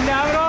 grande, abro.